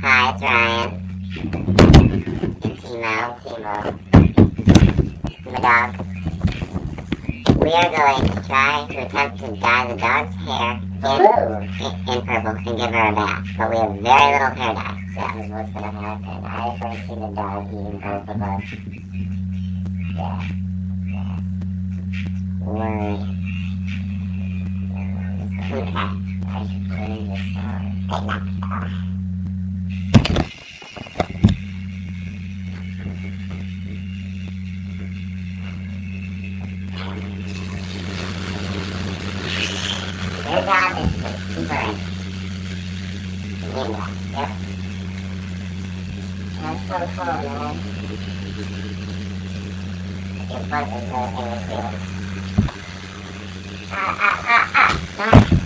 Hi, it's Ryan. And Timo, Timo. My dog. We are going to try to attempt to dye the dog's hair in, in, purple and give her a bath. But we have very little hair dye, so that is what's going to happen. I first see the dog eating both of us. Yeah. Yeah. Word. Okay. Ah, ah, ah, ah, ah.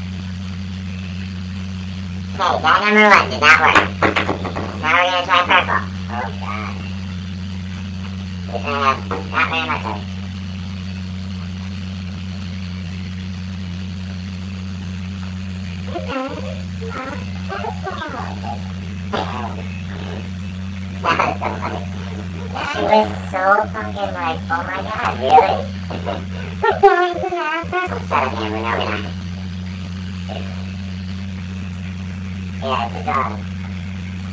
Okay, guy number one did not work. Now we're gonna try purple. Oh god. We're gonna have not very much of it. That is so funny. She was so fucking like, oh my god, really? We're going to have Shut up, Amber, no, we're not. It's a dog.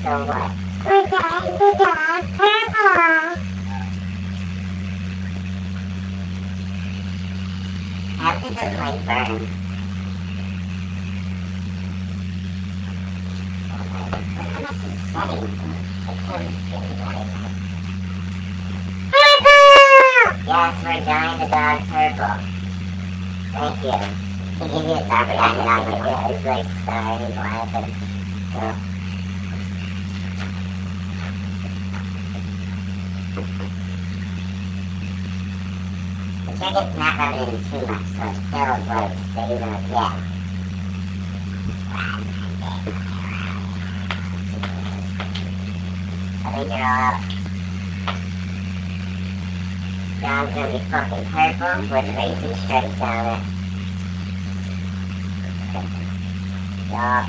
So what? Going to dog purple. How does it like burn? Yes, we're dyeing the dog purple. Thank you. He gives you a stop behind the dog like, like starry, he's laughing. The chicken's not rubbing in too much, so it still like stays up, yeah. I think you're all up. Dog's gonna be fucking purple with racing stripes on it. Yup.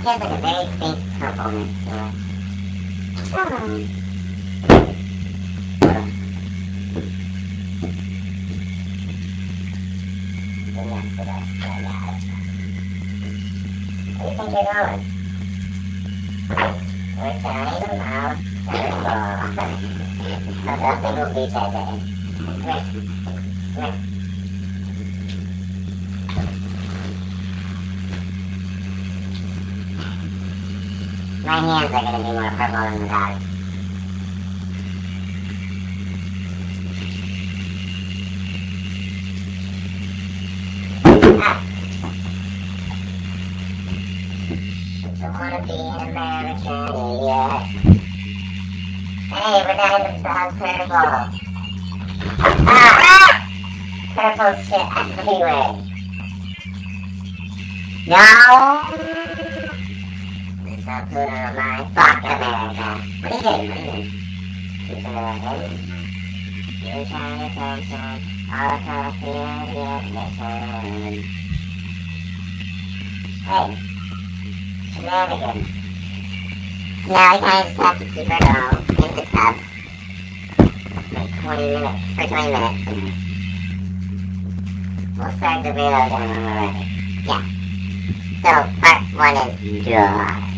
like a very faint purpleness to it. Enough for us right now. Where do you think you're going? We're dyeing them out. Purple. My hands are gonna be more purple than the idiot. Hey, we're not in the dog purple. Ah! Purple shit everywhere. No! Pluto Mars, fuck America. What are you doing? You. You're trying to attention all Indian mission. Hey, shenanigans. We kind of just have to keep her girl in the tub. Like 20 minutes, for 20 minutes. We'll start the reload we're ready. Yeah. So, part one is dry.